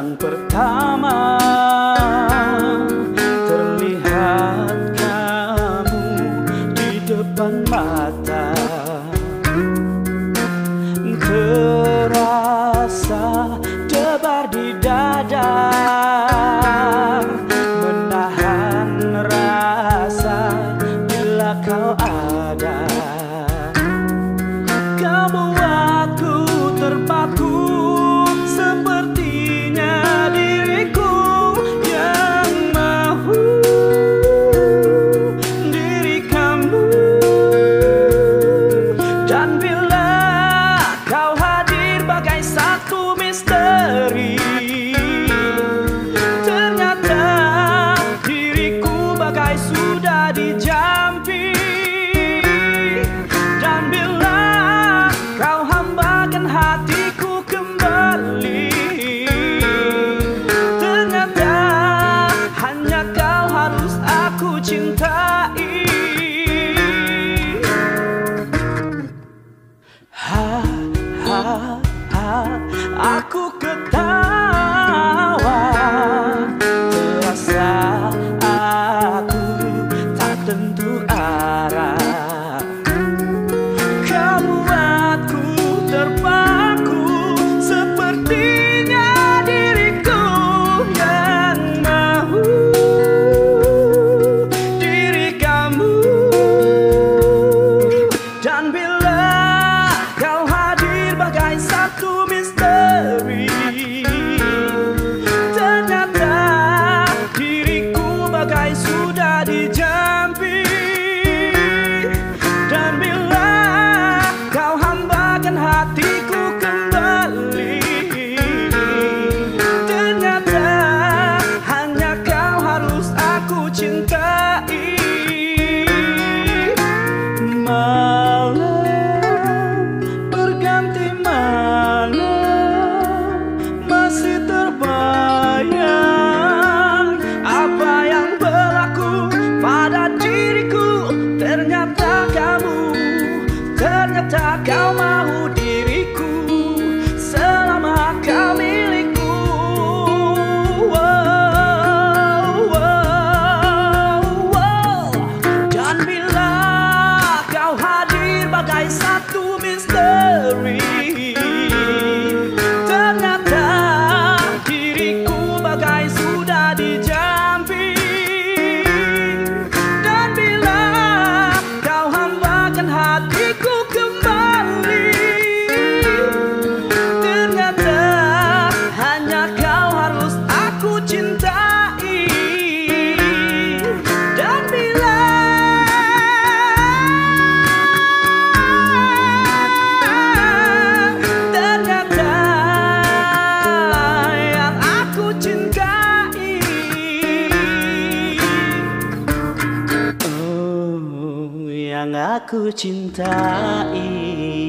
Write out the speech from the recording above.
yang pertama Terlihat kamu di depan mata. Terlihat Aku ketahui aku cintai.